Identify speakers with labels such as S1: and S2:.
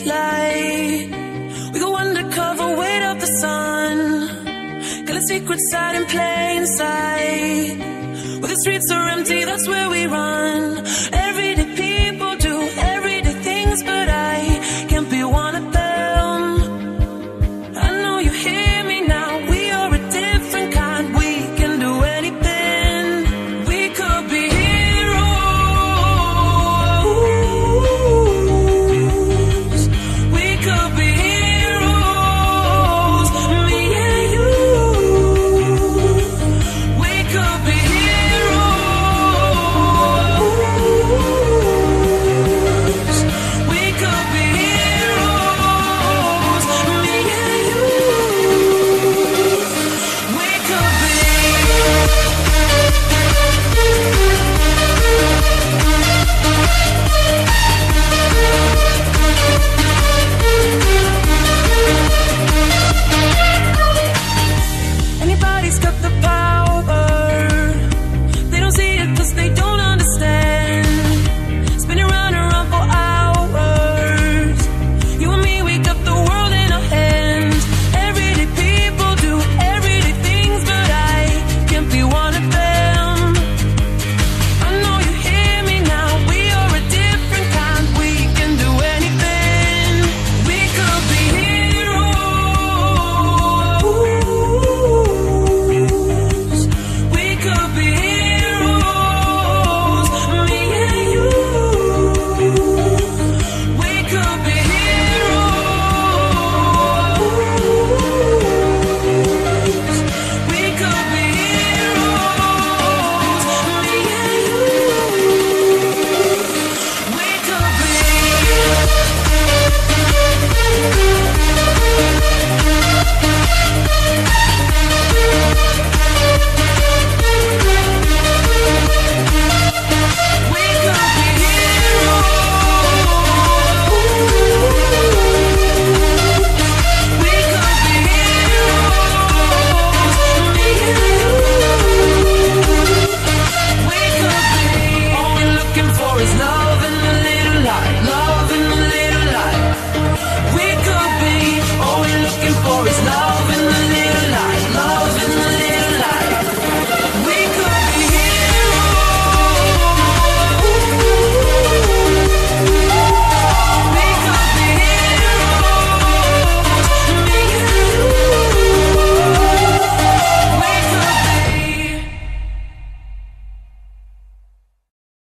S1: light. We go undercover, wait up the sun. Got a secret side in plain sight. Where the streets are empty, that's where we